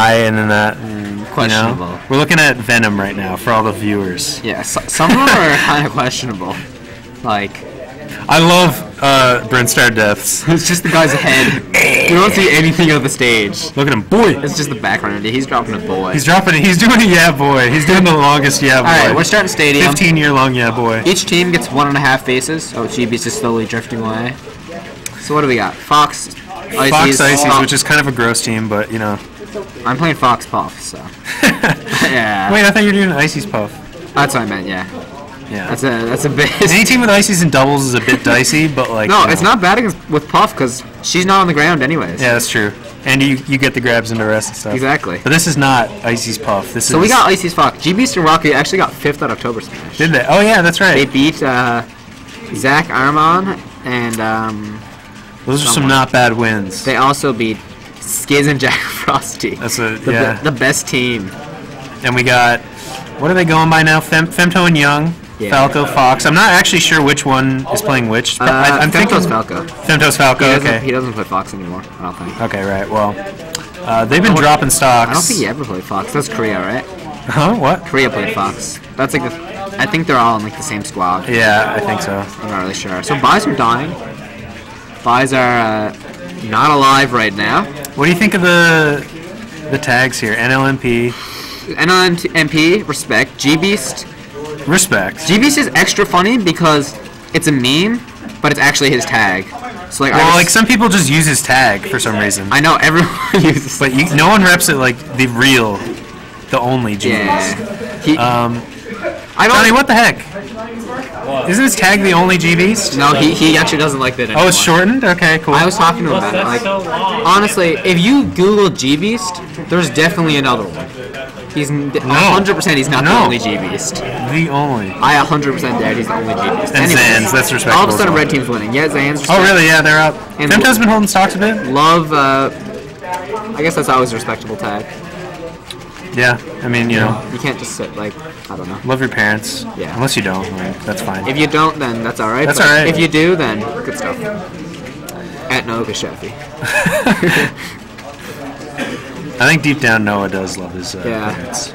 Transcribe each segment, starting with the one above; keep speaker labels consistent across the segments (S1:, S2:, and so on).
S1: I and then that.
S2: Mm,
S1: You
S2: questionable.
S1: know? We're looking at Venom right now for all the viewers.
S2: Yeah, so, some of them are kind of questionable. Like,
S1: I love uh, Brinstar Depths.
S2: it's just the guy's head. You don't see anything of the stage.
S1: Look at him, boy.
S2: It's just the background. He's dropping a boy.
S1: He's dropping it. He's doing a yeah boy. He's doing the longest yeah boy.
S2: All right, we're starting stadium.
S1: 15 year long yeah boy.
S2: Each team gets one and a half faces. Oh, GB's just slowly drifting away. So what do we got? Fox, Ices.
S1: Fox Ices,
S2: Pop-
S1: which is kind of a gross team, but you know.
S2: I'm playing Fox Puff, so yeah.
S1: Wait, I thought you were doing Icy's Puff.
S2: That's what I meant. Yeah,
S1: Yeah.
S2: that's a that's a bit.
S1: Any team with Icy's and doubles is a bit dicey, but like.
S2: no,
S1: you
S2: it's not bad against with Puff because she's not on the ground anyways.
S1: Yeah, that's true. And you you get the grabs and the rest and stuff.
S2: Exactly.
S1: But this is not Icy's Puff. This
S2: So
S1: is.
S2: we got Icy's Fox. GB and Rocky actually got fifth at October Smash.
S1: Did they? Oh yeah, that's right.
S2: They beat uh, Zach Armon and um,
S1: Those are some not bad wins.
S2: they also beat Skiz and Jack Frosty.
S1: That's a
S2: the, be-
S1: yeah.
S2: the best team.
S1: And we got what are they going by now? Fem, Femto and Young,
S2: Yeah.
S1: Falco, Fox. I'm not actually sure which one is playing which. but I,
S2: Uh,
S1: I'm thinking
S2: Femto's Falco.
S1: Femto's Falco.
S2: He
S1: okay.
S2: he doesn't play Fox anymore. I don't think.
S1: Okay, right. Well, uh, they've been dropping stocks.
S2: I don't think he ever played Fox. That's Korea, right?
S1: Huh? What?
S2: Korea played Fox. That's like the. I think they're all in like the same squad.
S1: Yeah, I think so.
S2: I'm not really sure. So buys are dying. Buys are uh, not alive right now.
S1: What do you think of the the tags here? NLMP,
S2: NLMP, respect. G Beast.
S1: respect.
S2: G Beast is extra funny because it's a meme, but it's actually his tag. So like,
S1: well, like some people just use his tag for some reason,
S2: I know everyone uses.
S1: but you, no one reps it like the real, the only G.
S2: yeah. He,
S1: Um,
S2: I don't.
S1: Johnny, what the heck? Isn't his tag the only G Beast?
S2: No, he, he actually doesn't like that anymore.
S1: Oh, it's shortened. Okay, cool.
S2: I was talking to him about it. Like, honestly, if you Google G Beast, there's definitely another one. He's n- 100% he's not the only G Beast.
S1: the only.
S2: I 100% doubt he's the only G Beast.
S1: And Zans, that's respect.
S2: All
S1: respectable
S2: of a sudden, red team's winning. Yeah, Zans.
S1: Oh, really? Yeah, they're up.
S2: And-
S1: Femto's been holding stocks a bit.
S2: Love. Uh, I guess that's always a respectable tag.
S1: Yeah, I mean, you know,
S2: You can't just sit like I don't know.
S1: love your parents.
S2: Yeah.
S1: Unless you don't, like, that's fine.
S2: If you don't, then that's all right.
S1: That's all right.
S2: If you do, then good stuff. At Noah Sheffy.
S1: I think deep down Noah does love his uh,
S2: Yeah.
S1: parents.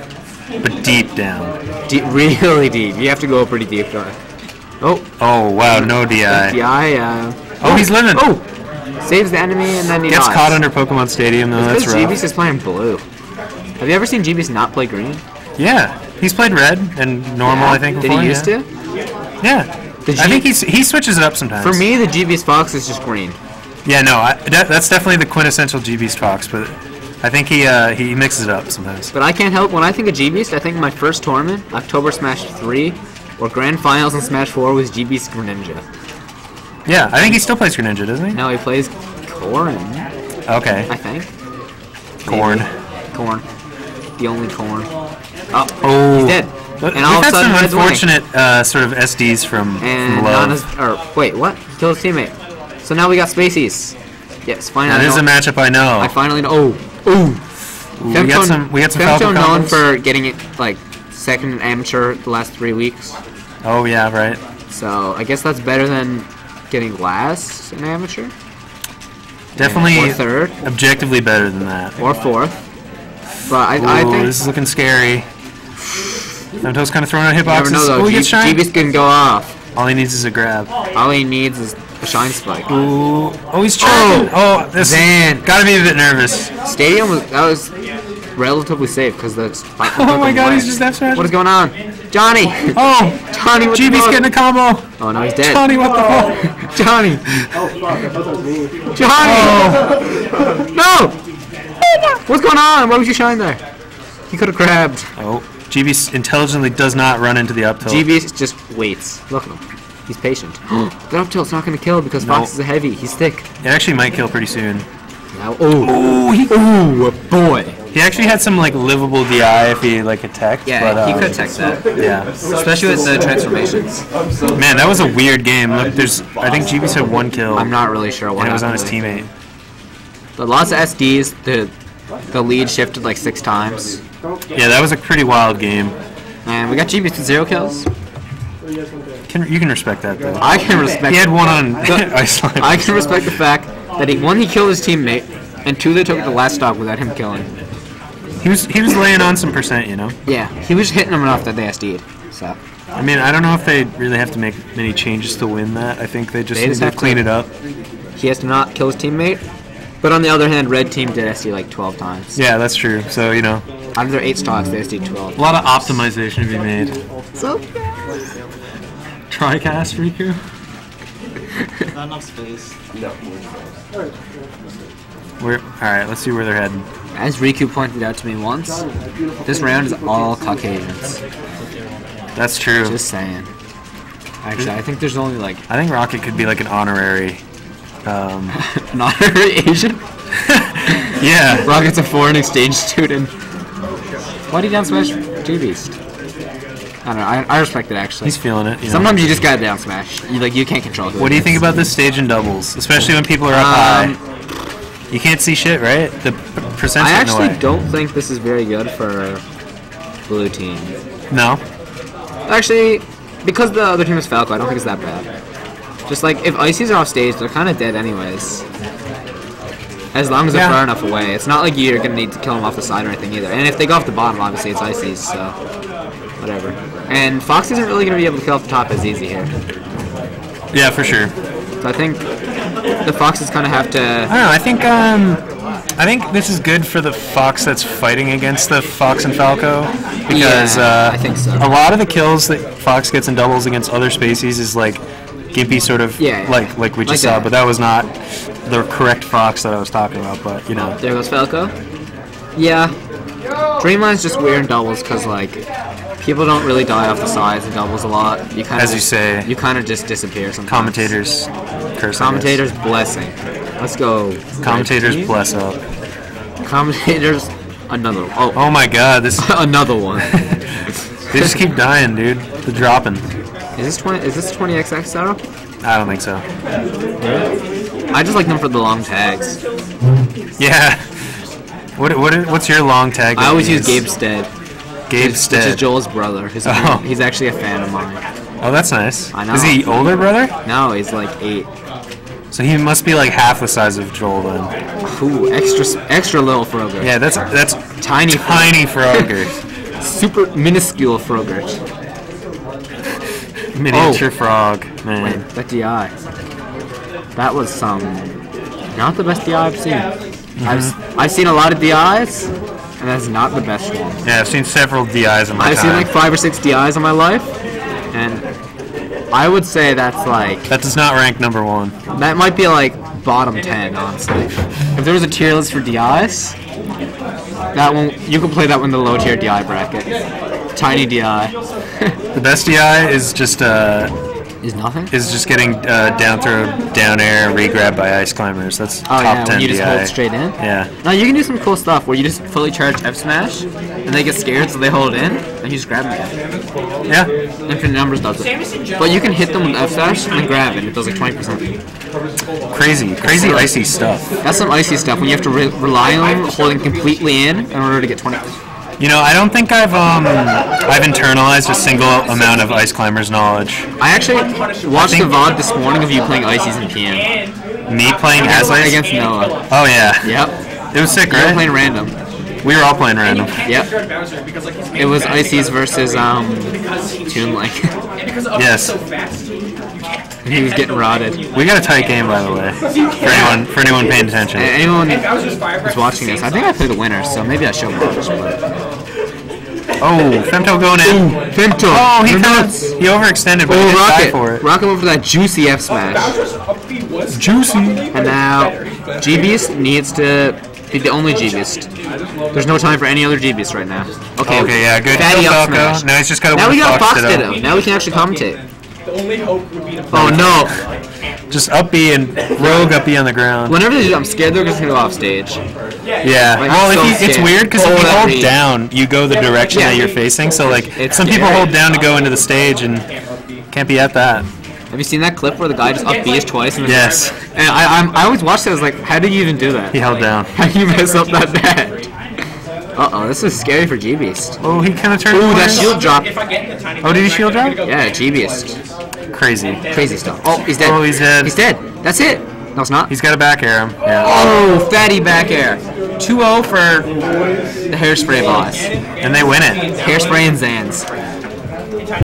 S1: But deep down.
S2: Deep, really deep. You have to go pretty deep, don't? Oh,
S1: Oh, wow, no DI.
S2: DI. Uh,
S1: Oh, he's living.
S2: oh, saves the enemy and then he
S1: Gets
S2: dies.
S1: caught under Pokemon Stadium, though. That's
S2: Because
S1: rough.
S2: GB's is playing blue. Have you ever seen GB's not play green?
S1: Yeah, he's played red and normal, I think,
S2: Did
S1: before.
S2: he used
S1: yeah.
S2: to?
S1: Yeah. I think he's, he switches it up sometimes.
S2: For me, the GB's Fox is just green.
S1: Yeah, no, I, that, that's definitely the quintessential G Beast Fox, but I think he uh, he mixes it up sometimes.
S2: But I can't help when I think of GBeast, I think my first tournament, October Smash 3, or Grand Finals in Smash 4 was GBeast Greninja.
S1: Yeah, I think he still plays Greninja, doesn't he?
S2: No, he plays Corn,
S1: Okay.
S2: I think.
S1: Corn.
S2: Corn. The only corn. Oh,
S1: Oh.
S2: he's dead.
S1: But
S2: And all of a sudden,
S1: some unfortunate uh, sort of SDs from,
S2: And
S1: from
S2: or wait, what? He killed his teammate. So now we got Spacies. Yes, finally.
S1: That is a matchup I know.
S2: I finally know. Oh, oh.
S1: we got some we got some
S2: Femto
S1: Falco
S2: known for getting it like second amateur the last three weeks.
S1: Oh yeah, right.
S2: So I guess that's better than getting last in amateur
S1: Definitely
S2: or third
S1: objectively better than that.
S2: or fourth. But I, I
S1: Ooh,
S2: think
S1: this is looking scary. Femto's kind of throwing out
S2: you never
S1: hitboxes.
S2: know though.
S1: Oh, he
S2: G-
S1: gets shine.
S2: GB's can go off.
S1: All he needs is a grab.
S2: All he needs is a shine spike.
S1: Ooh. Oh, he's oh! tracking. Oh, this
S2: Zan.
S1: gotta be a bit nervous.
S2: Stadium was that was relatively safe because that's.
S1: Oh my God, he's just F smash.
S2: What is going on, Johnny?
S1: Oh,
S2: Johnny, what's
S1: GB's
S2: going
S1: getting a combo.
S2: Oh no, he's dead.
S1: Johnny, what the fuck?
S2: Johnny.
S3: Oh fuck, I thought that was me.
S2: Johnny.
S1: Oh.
S2: No. What's going on? Why was you shine there? He could have grabbed.
S1: Oh, GB intelligently does not run into the up tilt.
S2: GB just waits. Look at him. He's patient. that up tilt's not going to kill because
S1: No.
S2: Fox is a heavy. He's thick.
S1: It actually might kill pretty soon.
S2: Now, oh, he, oh, boy.
S1: He actually had some like livable DI if he like attacked.
S2: Yeah,
S1: but, uh,
S2: he could text that,
S1: Yeah.
S2: especially with the transformations.
S1: Man, that was a weird game. Look, there's I think GB had one kill.
S2: I'm not really sure what
S1: and it was on his
S2: happened.
S1: teammate.
S2: But lots of SDs. The the lead shifted like six times,
S1: Yeah, that was a pretty wild game.
S2: and we got GB with zero kills.
S1: Can, you can respect that though.
S2: I can respect.
S1: He had one on
S2: The-
S1: Iceland.
S2: I can respect the fact that he one he killed his teammate, and two they took the last stock without him killing.
S1: He was he was laying on some percent, you know.
S2: Yeah, he was hitting them enough that they SD'd. So
S1: I mean, I don't know if they really have to make many changes to win that. I think they just
S2: They
S1: need
S2: just
S1: to
S2: have to-
S1: clean it up.
S2: he has to not kill his teammate. But on the other hand, red team did SD like 12 times.
S1: Yeah, that's true. So you know,
S2: Out of their eight stocks, they SD 12.
S1: a lot of optimization to be made.
S2: So
S1: Tricast Riku.
S4: Not enough space.
S1: Where? All right, let's see where they're heading.
S2: As Riku pointed out to me once, this round is all Caucasians.
S1: That's true.
S2: Just saying. Actually, I think there's only like
S1: I think Rocket could be like an honorary. Um,
S2: an honorary Asian.
S1: yeah.
S2: Rocket's a foreign exchange student. Why do you down smash G-Beast? I don't know. I, I respect it actually.
S1: He's feeling it. You know.
S2: Sometimes you just gotta down smash. You like you can't control.
S1: What do you think about this stage in doubles, especially when people are up
S2: Um,
S1: high? You can't see shit, right? The p- percent's
S2: I actually don't think this is very good for blue team.
S1: No.
S2: Actually, because the other team is Falco, I don't think it's that bad. Just like if Ices are off stage, they're kind of dead anyways. As long as they're
S1: Yeah.
S2: far enough away, it's not like you're gonna need to kill them off the side or anything either. And if they go off the bottom, obviously it's Ices, so whatever. And Fox isn't really gonna be able to kill off the top as easy here.
S1: Yeah, for sure.
S2: So I think the Foxes kind of have to...
S1: I
S2: to.
S1: don't know. I think um, I think this is good for the fox that's fighting against the fox and falco because
S2: Yeah,
S1: uh,
S2: I think so.
S1: a lot of the kills that fox gets in doubles against other species is like gimpy sort of
S2: Yeah, yeah.
S1: like like we just
S2: Like
S1: saw, but that was not the correct fox that I was talking about. But you know,
S2: There goes Falco. Yeah. Dreamland's just weird in doubles because like people don't really die off the sides in doubles a lot. You kind of
S1: As you say.
S2: you kind of just disappear sometimes.
S1: commentators curse.
S2: Commentators blessing. Let's go.
S1: Commentators
S2: team.
S1: bless up.
S2: Commentators. Another. Oh,
S1: Oh my god, this
S2: another one.
S1: they just keep dying, dude. They're dropping.
S2: Is this twenty? Is this twenty XX Sarah?
S1: I don't think so.
S2: I just like them for the long tags.
S1: Yeah. What, what what's your long tag?
S2: I always use Gabe Stead,
S1: Gabe
S2: which is Joel's brother. He's,
S1: Oh.
S2: he's actually a fan of mine.
S1: Oh, that's nice.
S2: I know.
S1: Is he older brother?
S2: No, he's like eight.
S1: So he must be like half the size of Joel then.
S2: Ooh, extra, extra little Frogger.
S1: Yeah, that's that's
S2: Tiny,
S1: tiny Frogger.
S2: super minuscule Frogger.
S1: Miniature oh. frog, man.
S2: That DI. That was some. Not the best DI I've seen. I've, mm-hmm. s- I've seen a lot of DIs, and that's not the best one.
S1: Yeah, I've seen several DIs in my life.
S2: I've seen like five or six DIs in my life, and I would say that's like
S1: that does not rank number one.
S2: that might be like bottom ten, honestly. If there was a tier list for DIs, that one you could play that one in the low tier DI bracket. Tiny DI
S1: The best is just uh
S2: is nothing.
S1: is just getting uh, down throw, down air, re-grab by ice climbers. That's
S2: Oh
S1: top
S2: yeah,
S1: ten
S2: when you just
S1: DI.
S2: hold straight in.
S1: Yeah.
S2: No, you can do some cool stuff where you just fully charge F smash, and they get scared, so they hold in, and you just grab them again.
S1: Yeah.
S2: Infinite numbers does it. But you can hit them with F smash and grab it. It does like 20%.
S1: Crazy, crazy icy stuff.
S2: That's some icy stuff when you have to re- rely on holding completely in in order to get 20.
S1: You know, I don't think I've um I've internalized a single amount of ice climbers knowledge.
S2: I actually watched
S1: think-
S2: a VOD this morning of you playing ices and PM.
S1: Me playing as ice
S2: Against Noah.
S1: Oh yeah.
S2: Yep.
S1: It was sick,
S2: You were
S1: right?
S2: playing random.
S1: we were all playing random.
S2: Yep. It was ices versus um Toon Link.
S1: Yes.
S2: and he was getting rotted.
S1: We got a tight game, by the way. For anyone, for anyone paying attention.
S2: And anyone who's watching this, I think I played the winner, so maybe I should watch. But...
S1: Oh, Femto going in.
S2: Femto!
S1: Oh, he
S2: You're
S1: kinda, he overextended, but oh, he
S2: Oh,
S1: didn't die
S2: Rocket!
S1: for it.
S2: Rocket went for that juicy F smash.
S1: Juicy.
S2: And now, G Beast needs to be the only G Beast. There's no time for any other G Beast right now. Okay,
S1: Okay, yeah, good.
S2: Fatty
S1: Kill
S2: up smash.
S1: Now he's just got to
S2: Now we got
S1: Fox
S2: Fox
S1: Ditto.
S2: Ditto. Now we can actually commentate.
S3: The only hope would be to
S2: Oh no!
S1: Just up B and rogue up B on the ground.
S2: Whenever they do, I'm scared they're just gonna go off stage.
S1: Yeah.
S2: Like,
S1: Well,
S2: so
S1: if you, it's weird because if you hold
S2: read.
S1: down, you go the direction
S2: Yeah.
S1: that you're facing. So like,
S2: It's
S1: some people hold down to go into the stage and can't be at that.
S2: Have you seen that clip where the guy just up Bs twice? And
S1: Yes.
S2: And I, I'm, I always watch that. I was like, how did you even do that?
S1: He held down.
S2: How do you mess up that bad? Uh oh, this is scary for G Beast.
S1: Oh, he kind of turned.
S2: Ooh, that shield drop.
S3: If I get in the tiny
S1: Oh, did he shield drop?
S2: Yeah, G Beast.
S1: Crazy.
S2: Crazy stuff. Oh, he's dead.
S1: Oh, he's dead.
S2: He's dead. That's it. No, it's not.
S1: He's got a back air. Yeah.
S2: Oh, fatty back air. 2-0 for the hairspray boss.
S1: And they win it.
S2: Hairspray and Zans.